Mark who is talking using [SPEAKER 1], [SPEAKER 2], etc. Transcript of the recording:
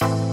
[SPEAKER 1] you